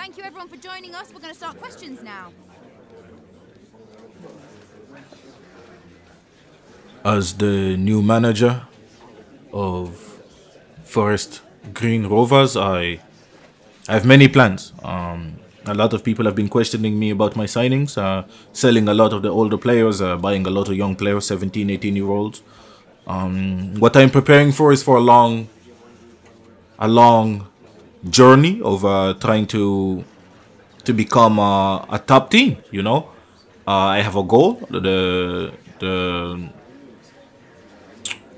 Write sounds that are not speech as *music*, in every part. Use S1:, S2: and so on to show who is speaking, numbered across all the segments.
S1: Thank you everyone for joining us. We're going to start questions now.
S2: As the new manager of Forest Green Rovers, I I have many plans. Um, a lot of people have been questioning me about my signings, uh, selling a lot of the older players, uh, buying a lot of young players, 17, 18 year olds. Um, what I'm preparing for is for a long, a long journey of uh, trying to to become uh, a top team. You know, uh, I have a goal. The the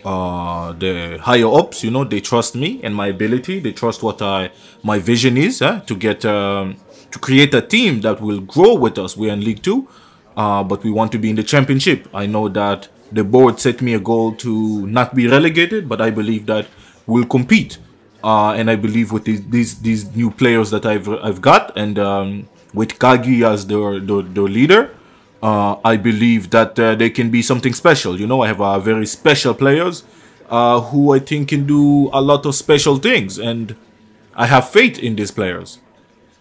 S2: uh, the higher ups, you know, they trust me and my ability. They trust what I my vision is to get um, to create a team that will grow with us. We're in League Two, uh, but we want to be in the Championship. I know that the board set me a goal to not be relegated, but I believe that we'll compete. Uh, and I believe with these, these these new players that I've I've got, and um, with Kagi as their the, the leader, uh, I believe that uh, they can be something special. You know, I have uh, very special players uh, who I think can do a lot of special things, and I have faith in these players.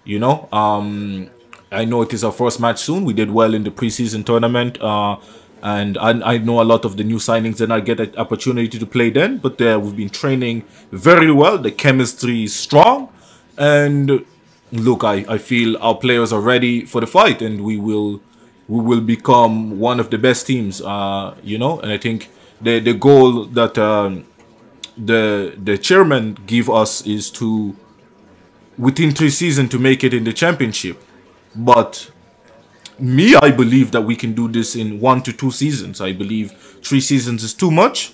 S2: You know, um, I know it is our first match soon. We did well in the preseason tournament, uh, and I, I, know a lot of the new signings, and I get an opportunity to play then. But we've been training very well. The chemistry is strong, and look, I, I feel our players are ready for the fight, and we will we will become one of the best teams. Uh, you know, and I think the the goal that um, the the chairman give us is to within three seasons to make it in the championship. But me, I believe that we can do this in one to two seasons. I believe three seasons is too much.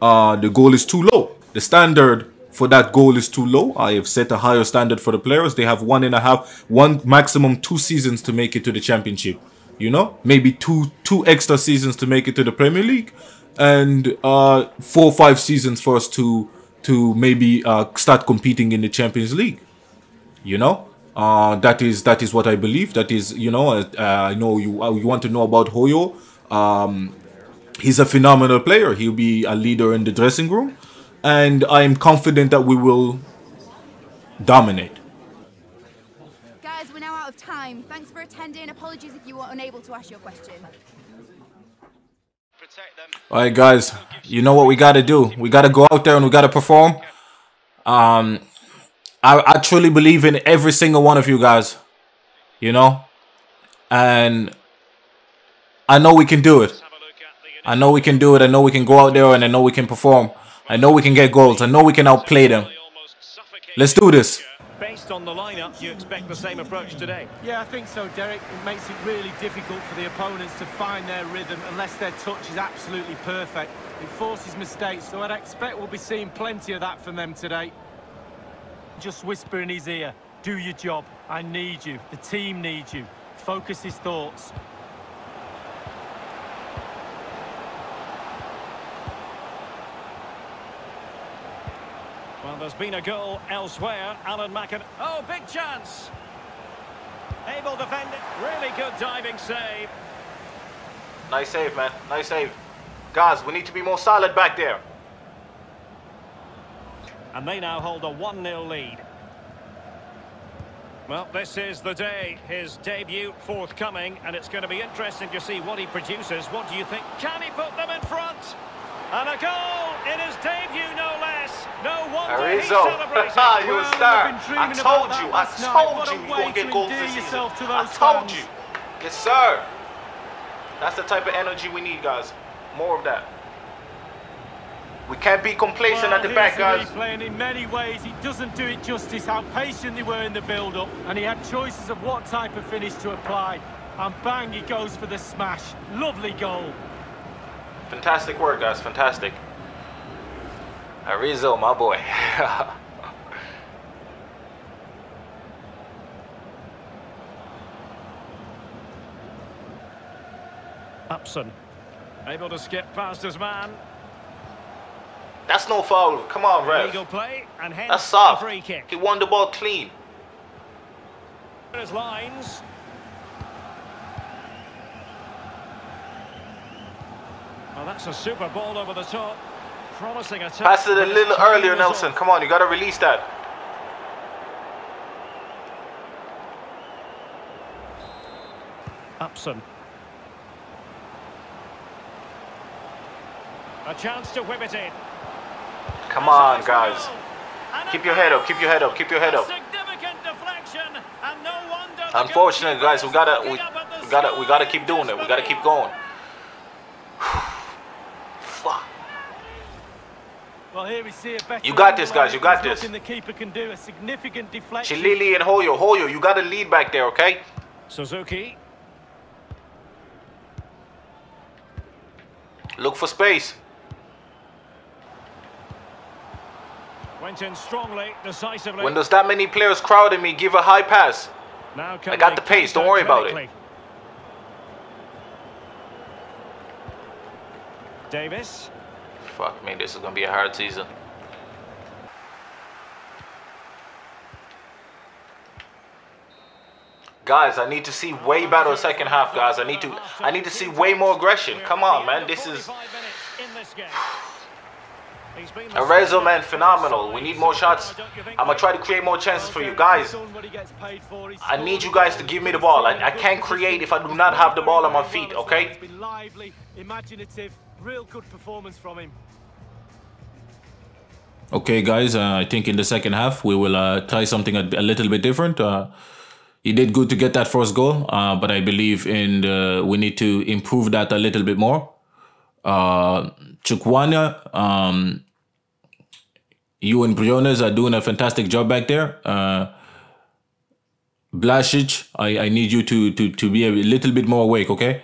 S2: Uh, the goal is too low. The standard for that goal is too low. I have set a higher standard for the players. They have one and a half, one maximum two seasons to make it to the championship. You know, maybe two two extra seasons to make it to the Premier League, and uh, four or five seasons for us to to maybe uh, start competing in the Champions League. You know, uh, that is that is what I believe. That is, you know, uh, I know you uh, you want to know about Hoyo. Um, he's a phenomenal player. He'll be a leader in the dressing room, and I am confident that we will dominate.
S1: Guys, we're now out of time. Thanks for attending. Apologies if you were unable to ask your question.
S2: All right, guys. You know what we got to do. We got to go out there and we got to perform. Um, I, I truly believe in every single one of you guys. You know? And I know we can do it. I know we can do it. I know we can go out there and I know we can perform. I know we can get goals. I know we can outplay them. Let's do this.
S3: Based on the lineup, you expect the same approach today?
S4: Yeah, I think so, Derek. It makes it really difficult for the opponents to find their rhythm unless their touch is absolutely perfect. It forces mistakes, so I'd expect we'll be seeing plenty of that from them today. Just whisper in his ear, do your job. I need you. The team needs you. Focus his thoughts.
S3: Well, there's been a goal elsewhere. Alan McInally. Oh, big chance. Able defend it. Really good diving save.
S2: Nice save, man. Nice save. Guys, we need to be more solid back there.
S3: And they now hold a 1-0 lead. Well, this is the day, his debut forthcoming, and it's going to be interesting to see what he produces. What do you think? Can he put them in front? And a goal in his debut, no less. No wonder
S2: Arizo.
S3: he's celebrating. *laughs*
S2: you a
S4: Well,
S2: star.
S4: I've been
S2: I told you. I
S4: last night.
S2: told you you
S4: way
S2: gonna get goals this season.
S4: to
S2: I told
S4: fans.
S2: you. Yes, sir. That's the type of energy we need, guys. More of that. We can't be complacent
S4: Well,
S2: at the back,
S4: the
S2: guys.
S4: Playing in many ways, he doesn't do it justice how patient they were in the build-up, and he had choices of what type of finish to apply. And bang, he goes for the smash. Lovely goal.
S2: Fantastic work, guys. Fantastic. Arizo, my boy. *laughs*
S3: Upson. Able to skip past his man.
S2: That's no foul. Come on, ref.
S3: play, and
S2: That's
S3: a
S2: soft.
S3: free kick.
S2: He won the ball clean.
S3: His lines. Well, that's a super ball over the top. Promising attack.
S2: Pass it a little earlier, Nelson.
S3: off.
S2: Come on, you gotta release that.
S3: Upson. A chance to whip it in.
S2: Come on, guys. Keep your head up. Keep your head up. Keep your head up.
S3: Significant deflection, and no wonder the
S2: Unfortunately, guys, we gotta we,
S3: goalkeeper's looking up at the
S2: we gotta we gotta keep doing it. We gotta keep going. Fuck.
S4: Well, here we see a better.
S2: You got this, guys, you got this.
S4: The keeper can do. A significant deflection.
S2: Chilili and Hoyo. Hoyo, you gotta lead back there, okay?
S3: Suzuki.
S2: Look for space.
S3: Went in strongly, decisively.
S2: When there's that many players crowding me, give a high pass.
S3: Now
S2: I got the pace, don't worry about it.
S3: Davis.
S2: Fuck me, this is gonna be a hard season. Guys, I need to see way better second half, guys. I need to I need to see way more aggression. Come on, man. This is Arezzo, man, phenomenal. We need more shots. I'm gonna try to create more chances for you guys. I need you guys to give me the ball. I, I can't create if I do not have the ball on my feet, okay?
S4: Lively, imaginative, real good performance from him.
S2: Okay, guys, uh, I think in the second half we will uh, try something a, a little bit different. Uh, he did good to get that first goal, uh, but I believe in the, we need to improve that a little bit more. Uh, Chukwana, um, you and Briones are doing a fantastic job back there. Uh, Blasic, I, I need you to, to, to be a little bit more awake, okay?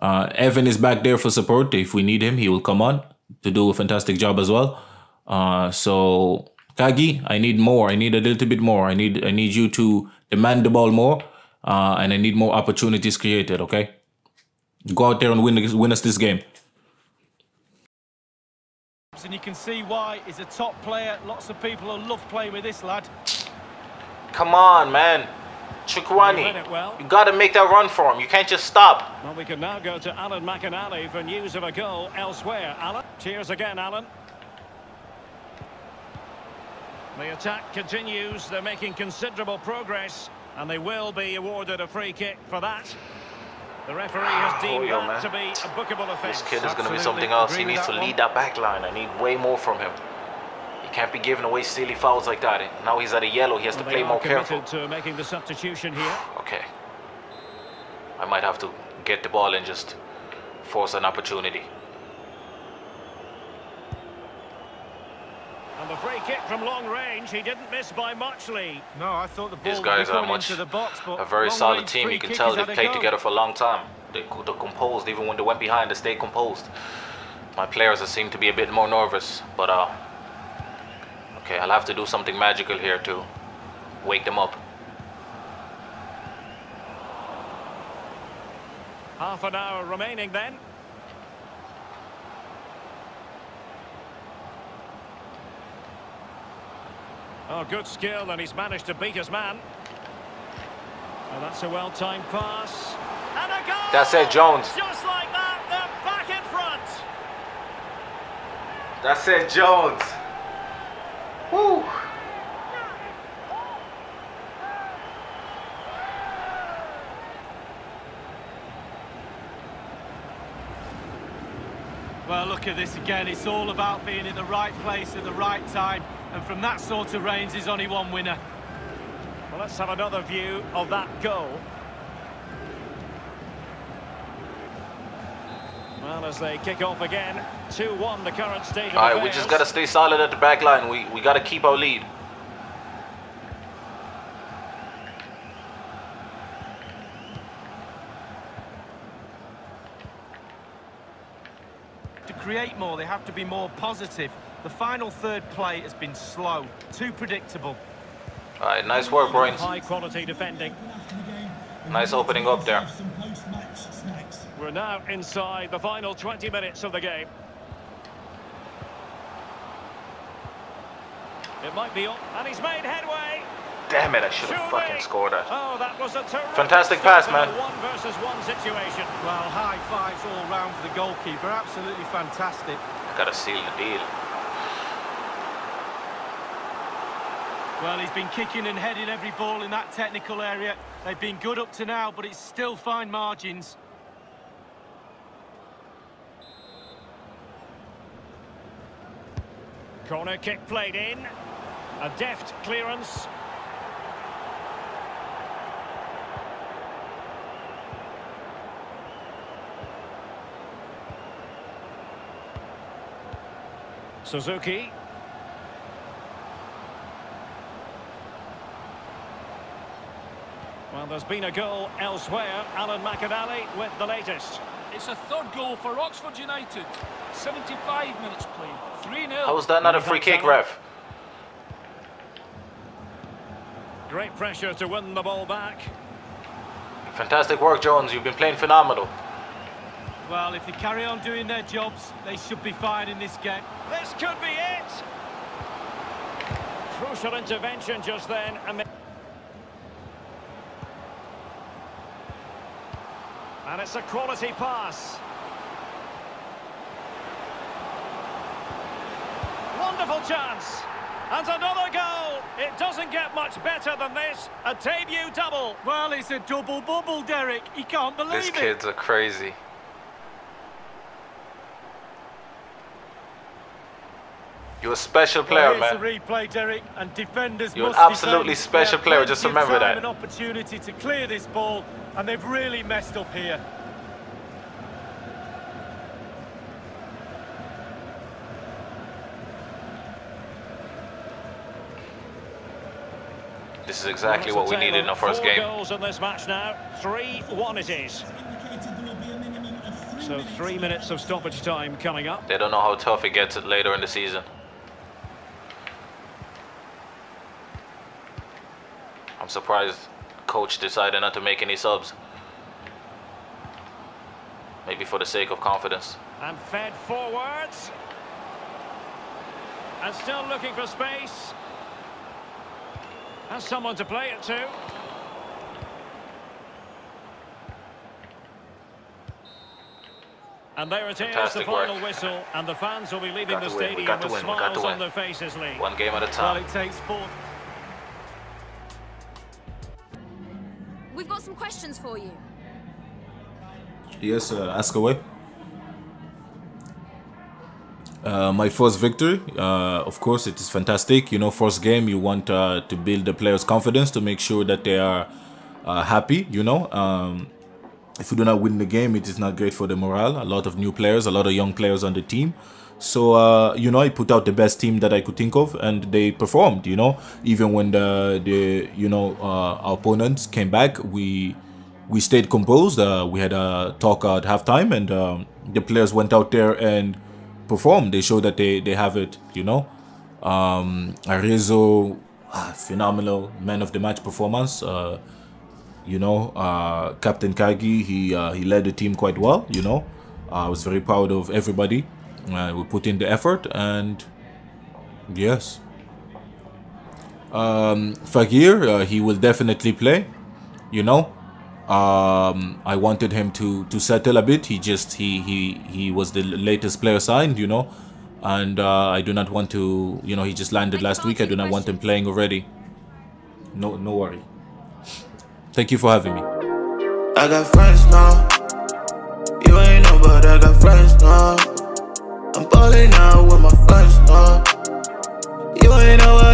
S2: Uh, Evan is back there for support. If we need him, he will come on to do a fantastic job as well. Uh, so Kagi, I need more. I need a little bit more. I need I need you to demand the ball more, uh, and I need more opportunities created. Okay, go out there and win win us this game.
S4: And you can see why he's a top player. Lots of people will love playing with this lad.
S2: Come on, man, Chukwani,
S3: well.
S2: you got to make that run for him. You can't just stop.
S3: Well, we can now go to Alan McInally for news of a goal elsewhere. Alan, cheers again, Alan. The attack continues. They're making considerable progress, and they will be awarded a free kick for that. The referee has deemed
S2: Oh,
S3: that to be a bookable offence.
S2: This kid is going to be something else. He needs to
S4: that
S2: lead that back line. I need way more from him. He can't be giving away silly fouls like that. Now he's at a yellow. He has to play more careful.
S3: to making the substitution here.
S2: Okay. I might have to get the ball and just force an opportunity.
S3: And the free kick from long range, he didn't miss by much, Lee.
S4: No, I thought the ball
S2: These guys are much
S4: into the box, but
S2: a very solid team. You can tell they've played together for a long time. They, they're composed, even when they went behind, they stayed composed. My players seem to be a bit more nervous, but uh, okay, I'll have to do something magical here to wake them up.
S3: Half an hour remaining then. Oh, good skill, and he's managed to beat his man. Oh, that's a well-timed pass. And a goal!
S2: That's it, Jones.
S3: Just like that, they're back in front.
S2: That's it, Jones. Woo.
S4: Well, look at this again. It's all about being in the right place at the right time. And from that sort of range, there's only one winner.
S3: Well, let's have another view of that goal. Well, as they kick off again, 2-1 the current state
S2: All right, we just gotta stay solid at the back line. We we gotta keep our lead.
S4: To create more, they have to be more positive. The final third play has been slow, too predictable.
S2: All right, nice work, Brains.
S3: High quality defending.
S2: Nice opening up there.
S3: We're now inside the final 20 minutes of the game. It might be on, and he's made headway.
S2: Damn it, I should have fucking scored that.
S3: Oh, that was a
S2: Fantastic pass, man.
S3: One versus one situation.
S4: Well, high fives all round for the goalkeeper. Absolutely fantastic.
S2: Gotta seal the deal.
S4: Well, he's been kicking and heading every ball in that technical area. They've been good up to now, but it's still fine margins.
S3: Corner kick played in. A deft clearance. Suzuki. Well, there's been a goal elsewhere. Alan McInally with the latest.
S5: It's a third goal for Oxford United. 75 minutes played. 3-0.
S2: How was that not a free kick, ref?
S3: Great pressure to win the ball back.
S2: Fantastic work, Jones. You've been playing phenomenal.
S4: Well, if they carry on doing their jobs, they should be fine in this game.
S3: This could be it. Crucial intervention just then. It's a quality pass. Wonderful chance. And another goal. It doesn't get much better than this. A debut double.
S4: Well, it's a double bubble, Derek. He can't believe
S2: These
S4: it.
S2: kids are crazy. You're a special oh, player,
S4: well,
S2: man.
S4: the replay, Derek, and defenders
S2: You're an absolutely
S4: defend.
S2: special player,
S4: have
S2: just
S4: plenty of
S2: remember
S4: time
S2: that.
S4: An opportunity to clear this ball, and they've really messed up here.
S2: This is exactly what we needed in our first game.
S3: goals in this match now. 3-1 it is. So three minutes of stoppage time coming up.
S2: They don't know how tough it gets later in the season. I'm surprised coach decided not to make any subs. Maybe for the sake of confidence.
S3: And fed forwards. And still looking for space. Has someone to play it to. And there it is,
S2: Fantastic
S3: the final
S2: work.
S3: whistle. And the fans will be leaving the
S2: to win, we
S3: stadium with
S2: win, we got
S3: smiles
S2: win.
S3: on their faces, Lee.
S2: One game at a time.
S4: Well,
S2: time.
S4: it takes four.
S1: We've got some questions for you.
S2: Yes, sir. ask away. Uh, my first victory, uh, of course, it is fantastic. You know, first game, you want uh, to build the players' confidence to make sure that they are uh, happy. You know, um, if you do not win the game, it is not great for the morale. A lot of new players, a lot of young players on the team. So uh, you know, I put out the best team that I could think of, and they performed. You know, even when the the you know uh, our opponents came back, we we stayed composed. We had a talk at halftime, and um, the players went out there and performed. They show that they they have it. You know, um, Arezzo, ah, phenomenal man of the match performance. Uh, you know, uh, Captain Kagi, he uh, he led the team quite well. You know, I was very proud of everybody. Uh, we put in the effort, and yes. Um, Fagir, uh, he will definitely play. You know, um, I wanted him to to settle a bit. He just he he he was the latest player signed. You know, and uh, I do not want to. You know, he just landed last week. I do not want him playing already. No, no worry. Thank you for having me.
S6: I got friends now. You ain't know, but I got friends now. I'm balling out with my friends now. You ain't know